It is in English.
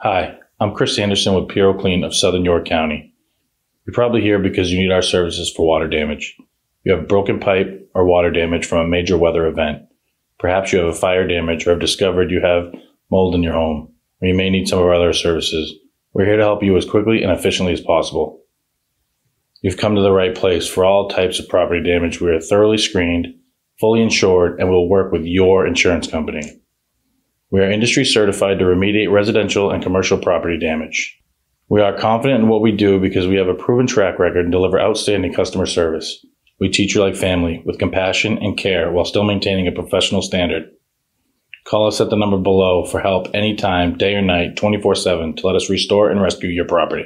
Hi, I'm Chris Anderson with PuroClean of Southern York County. You're probably here because you need our services for water damage. You have broken pipe or water damage from a major weather event. Perhaps you have a fire damage or have discovered you have mold in your home, or you may need some of our other services. We're here to help you as quickly and efficiently as possible. You've come to the right place for all types of property damage. We are thoroughly screened, fully insured, and will work with your insurance company. We are industry certified to remediate residential and commercial property damage. We are confident in what we do because we have a proven track record and deliver outstanding customer service. We treat you like family with compassion and care while still maintaining a professional standard. Call us at the number below for help anytime, day or night, 24 7 to let us restore and rescue your property.